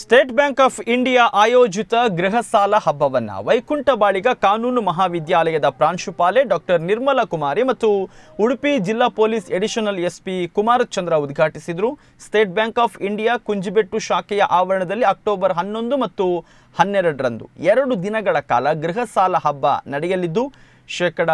State Bank of India ಆಯೋಜಿತ ಗೃಹ ಸಾಲ ಹಬ್ಬವನ್ನು ವೈಕುಂಠ ಬಾಳಿಗ ಕಾನೂನು ಮಹಾವಿದ್ಯಾಲಯದ ಪ್ರಾಂಶುಪಾಲೆ ಡಾಕ್ಟರ್ ನಿರ್ಮಲಾ ಕುಮಾರಿ ಮತ್ತು ಉಡುಪಿ ಜಿಲ್ಲಾ ಪೊಲೀಸ್ ಎಡಿಷನಲ್ ಎಸ್ಪಿ ಕುಮಾರಚಂದ್ರ ಉದ್ಘಾಟಿಸಿದರು. State Bank of India Kunjibettu ಶಾಖೆಯ ಆವರಣದಲ್ಲಿ ಅಕ್ಟೋಬರ್ ಹನ್ನೊಂದು ಮತ್ತು ಹನ್ನೆರಡರಂದು ಎರಡು ದಿನಗಳ ಕಾಲ ಗೃಹ ಸಾಲ ಹಬ್ಬ ನಡೆಯಲಿದ್ದು, ಶೇಕಡ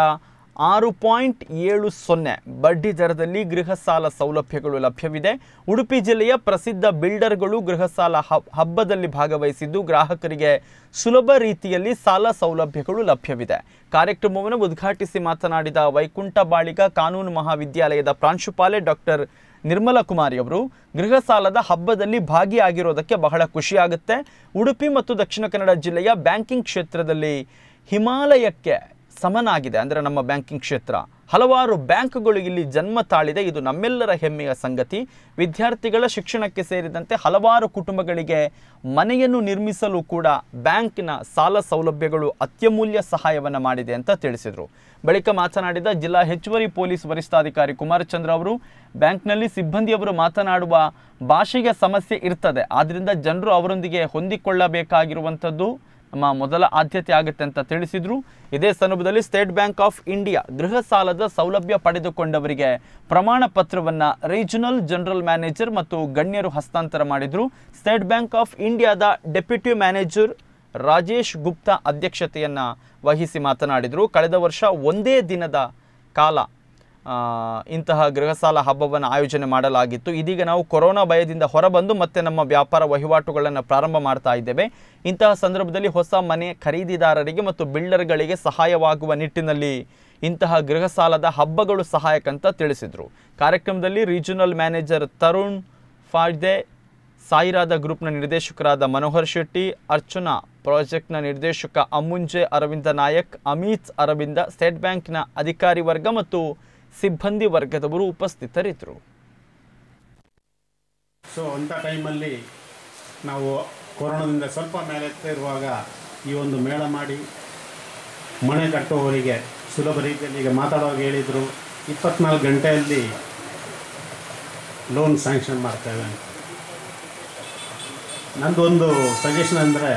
ಆರು ಪಾಯಿಂಟ್ ಏಳು ಸೊನ್ನೆ ಬಡ್ಡಿ ದರದಲ್ಲಿ ಗೃಹ ಸಾಲ ಸೌಲಭ್ಯಗಳು ಲಭ್ಯವಿದೆ. ಉಡುಪಿ ಜಿಲ್ಲೆಯ ಪ್ರಸಿದ್ಧ ಬಿಲ್ಡರ್ಗಳು ಗೃಹ ಸಾಲ ಹಬ್- ಹಬ್ಬದಲ್ಲಿ ಭಾಗವಹಿಸಿದ್ದು ಗ್ರಾಹಕರಿಗೆ ಸುಲಭ ರೀತಿಯಲ್ಲಿ ಸಾಲ ಸೌಲಭ್ಯಗಳು ಲಭ್ಯವಿದೆ. ಕಾರ್ಯಕ್ರಮವನ್ನು ಉದ್ಘಾಟಿಸಿ ಮಾತನಾಡಿದ ವೈಕುಂಠ ಬಾಳಿಕ ಕಾನೂನು ಮಹಾವಿದ್ಯಾಲಯದ ಪ್ರಾಂಶುಪಾಲೆ ಡಾಕ್ಟರ್ ನಿರ್ಮಲಾ ಕುಮಾರಿ ಅವರು, ಗೃಹ ಸಾಲದ ಹಬ್ಬದಲ್ಲಿ ಭಾಗಿಯಾಗಿರೋದಕ್ಕೆ ಬಹಳ ಖುಷಿಯಾಗುತ್ತೆ. ಉಡುಪಿ ಮತ್ತು ದಕ್ಷಿಣ ಕನ್ನಡ ಜಿಲ್ಲೆಯ ಬ್ಯಾಂಕಿಂಗ್ ಕ್ಷೇತ್ರದಲ್ಲಿ ಹಿಮಾಲಯಕ್ಕೆ ಸಮನಾಗಿದೆ ಅಂದರೆ ನಮ್ಮ ಬ್ಯಾಂಕಿಂಗ್ ಕ್ಷೇತ್ರ. ಹಲವಾರು ಬ್ಯಾಂಕ್ಗಳು ಇಲ್ಲಿ ಜನ್ಮ ತಾಳಿದೆ. ಇದು ನಮ್ಮೆಲ್ಲರ ಹೆಮ್ಮೆಯ ಸಂಗತಿ. ವಿದ್ಯಾರ್ಥಿಗಳ ಶಿಕ್ಷಣಕ್ಕೆ ಸೇರಿದಂತೆ ಹಲವಾರು ಕುಟುಂಬಗಳಿಗೆ ಮನೆಯನ್ನು ನಿರ್ಮಿಸಲು ಕೂಡ ಬ್ಯಾಂಕಿನ ಸಾಲ ಸೌಲಭ್ಯಗಳು ಅತ್ಯಮೂಲ್ಯ ಸಹಾಯವನ್ನು ಮಾಡಿದೆ ಅಂತ ತಿಳಿಸಿದರು. ಬಳಿಕ ಮಾತನಾಡಿದ ಜಿಲ್ಲಾ ಹೆಚ್ಚುವರಿ ಪೊಲೀಸ್ ವರಿಷ್ಠಾಧಿಕಾರಿ ಕುಮಾರಚಂದ್ರ ಅವರು, ಬ್ಯಾಂಕ್ನಲ್ಲಿ ಸಿಬ್ಬಂದಿಯವರು ಮಾತನಾಡುವ ಭಾಷೆಗೆ ಸಮಸ್ಯೆ ಇರ್ತದೆ. ಆದ್ದರಿಂದ ಜನರು ಅವರೊಂದಿಗೆ ಹೊಂದಿಕೊಳ್ಳಬೇಕಾಗಿರುವಂಥದ್ದು ನಮ್ಮ ಮೊದಲ ಆದ್ಯತೆ ಆಗುತ್ತೆ ಅಂತ ತಿಳಿಸಿದ್ರು. ಇದೇ ಸಂದರ್ಭದಲ್ಲಿ ಸ್ಟೇಟ್ ಬ್ಯಾಂಕ್ ಆಫ್ ಇಂಡಿಯಾ ಗೃಹ ಸಾಲದ ಸೌಲಭ್ಯ ಪಡೆದುಕೊಂಡವರಿಗೆ ಪ್ರಮಾಣ ಪತ್ರವನ್ನು ರೀಜನಲ್ ಜನರಲ್ ಮ್ಯಾನೇಜರ್ ಮತ್ತು ಗಣ್ಯರು ಹಸ್ತಾಂತರ ಮಾಡಿದ್ರು. ಸ್ಟೇಟ್ ಬ್ಯಾಂಕ್ ಆಫ್ ಇಂಡಿಯಾದ ಡೆಪ್ಯೂಟಿ ಮ್ಯಾನೇಜರ್ ರಾಜೇಶ್ ಗುಪ್ತಾ ಅಧ್ಯಕ್ಷತೆಯನ್ನು ವಹಿಸಿ ಮಾತನಾಡಿದರು. ಕಳೆದ ವರ್ಷ ಒಂದೇ ದಿನದ ಕಾಲ ಇಂತಹ ಗೃಹ ಸಾಲ ಹಬ್ಬವನ್ನು ಆಯೋಜನೆ ಮಾಡಲಾಗಿತ್ತು. ಇದೀಗ ನಾವು ಕೊರೋನಾ ಭಯದಿಂದ ಹೊರಬಂದು ಮತ್ತೆ ನಮ್ಮ ವ್ಯಾಪಾರ ವಹಿವಾಟುಗಳನ್ನು ಪ್ರಾರಂಭ ಮಾಡ್ತಾ ಇದ್ದೇವೆ. ಇಂತಹ ಸಂದರ್ಭದಲ್ಲಿ ಹೊಸ ಮನೆ ಖರೀದಿದಾರರಿಗೆ ಮತ್ತು ಬಿಲ್ಡರ್ಗಳಿಗೆ ಸಹಾಯವಾಗುವ ನಿಟ್ಟಿನಲ್ಲಿ ಇಂತಹ ಗೃಹ ಸಾಲದ ಹಬ್ಬಗಳು ಸಹಾಯಕಂತ ತಿಳಿಸಿದರು. ಕಾರ್ಯಕ್ರಮದಲ್ಲಿ ರೀಜನಲ್ ಮ್ಯಾನೇಜರ್ ತರುಣ್ ಫಾಯ್ದೆ, ಸಾಯಿರಾದ ಗ್ರೂಪ್ನ ನಿರ್ದೇಶಕರಾದ ಮನೋಹರ್ ಶೆಟ್ಟಿ, ಅರ್ಚನಾ ಪ್ರಾಜೆಕ್ಟ್ನ ನಿರ್ದೇಶಕ ಅಮುಂಜೆ ಅರವಿಂದ ನಾಯಕ್, ಅಮಿತ್ ಅರವಿಂದ, ಸ್ಟೇಟ್ ಬ್ಯಾಂಕ್ನ ಅಧಿಕಾರಿ ವರ್ಗ ಮತ್ತು ಸಿಬ್ಬಂದಿ ವರ್ಗದವರು ಉಪಸ್ಥಿತರಿದ್ದರು. ಸೊ ಅಂಥ ಟೈಮಲ್ಲಿ ನಾವು ಕೊರೋನಾದಿಂದ ಸ್ವಲ್ಪ ಮೇಲೆ ಇರುವಾಗ ಈ ಒಂದು ಮೇಳ ಮಾಡಿ ಮನೆ ಕಟ್ಟುವವರಿಗೆ ಸುಲಭ ರೀತಿಯಲ್ಲಿ ಈಗ ಮಾತಾಡುವಾಗ ಹೇಳಿದರು, ಇಪ್ಪತ್ನಾಲ್ಕು ಗಂಟೆಯಲ್ಲಿ ಲೋನ್ ಸ್ಯಾಂಕ್ಷನ್ ಮಾಡ್ತೇವೆ ನಂದೊಂದು ಸಜೆಷನ್ ಅಂದರೆ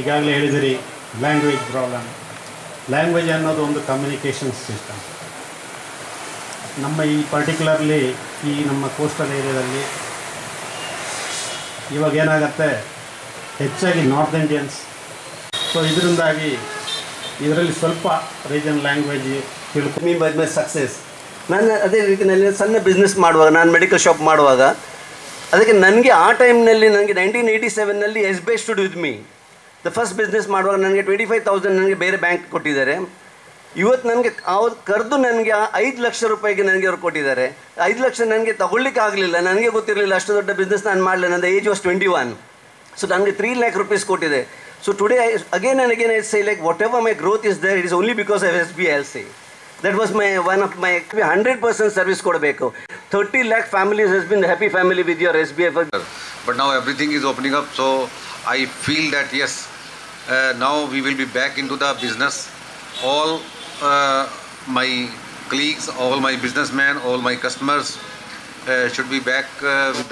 ಈಗಾಗಲೇ ಹೇಳಿದಿರಿ ಲ್ಯಾಂಗ್ವೇಜ್ ಪ್ರಾಬ್ಲಮ್ ಲ್ಯಾಂಗ್ವೇಜ್ ಅನ್ನೋದು ಒಂದು ಕಮ್ಯುನಿಕೇಷನ್ ಸಿಸ್ಟಮ್ ನಮ್ಮ ಈ ಪರ್ಟಿಕ್ಯುಲರ್ಲಿ ಈ ನಮ್ಮ ಕೋಸ್ಟಲ್ ಏರಿಯಾದಲ್ಲಿ ಇವಾಗ ಏನಾಗತ್ತೆ? ಹೆಚ್ಚಾಗಿ ನಾರ್ತ್ ಇಂಡಿಯನ್ಸ್ ಸೊ ಇದರಿಂದಾಗಿ ಇದರಲ್ಲಿ ಸ್ವಲ್ಪ ರೀಜನ್ ಲ್ಯಾಂಗ್ವೇಜ್ ತಿಳ್ಕೊ ಮೀ ಬೈ ಮೈ ಸಕ್ಸಸ್ ನಾನು ಅದೇ ರೀತಿಯಲ್ಲಿ ಸಣ್ಣ ಬಿಸ್ನೆಸ್ ಮಾಡುವಾಗ, ನಾನು ಮೆಡಿಕಲ್ ಶಾಪ್ ಮಾಡುವಾಗ, ಅದಕ್ಕೆ ನನಗೆ ಆ ಟೈಮ್ನಲ್ಲಿ ನನಗೆ nineteen eighty ಸೆವೆನ್ನಲ್ಲಿ S B stood with me the first business ಮಾಡುವಾಗ ನನಗೆ ಟ್ವೆಂಟಿ ಫೈವ್ ತೌಸಂಡ್ ನನಗೆ ಬೇರೆ ಬ್ಯಾಂಕ್ ಕೊಟ್ಟಿದ್ದಾರೆ. ಇವತ್ತು ನನಗೆ, ಅವ್ರು ಕರೆದು ನನಗೆ ಐದು ಲಕ್ಷ ರೂಪಾಯಿಗೆ ನನಗೆ ಅವ್ರು ಕೊಟ್ಟಿದ್ದಾರೆ. ಐದು ಲಕ್ಷ ನನಗೆ ತಗೊಳ್ಳಿಕ್ಕೆ ಆಗಲಿಲ್ಲ. ನನಗೆ ಗೊತ್ತಿರಲಿಲ್ಲ ಅಷ್ಟು ದೊಡ್ಡ ಬಿಸ್ನೆಸ್ ನಾನು ಮಾಡಲಿಲ್ಲ ನನ್ನ age was twenty one so ನನಗೆ ತ್ರೀ ಲ್ಯಾಕ್ ರುಪೀಸ್ ಕೊಟ್ಟಿದೆ. So today I again and again I say like whatever my growth is there it is only because I S B L C that was my one of my hundred percent service ಕೊಡಬೇಕು thirty lakh families has been happy family with your S B I but but ನಾವು everything opening opening up so I feel yes yes ನಾವು we will be back into the business all my colleagues all my businessmen all my customers uh, should be back uh, with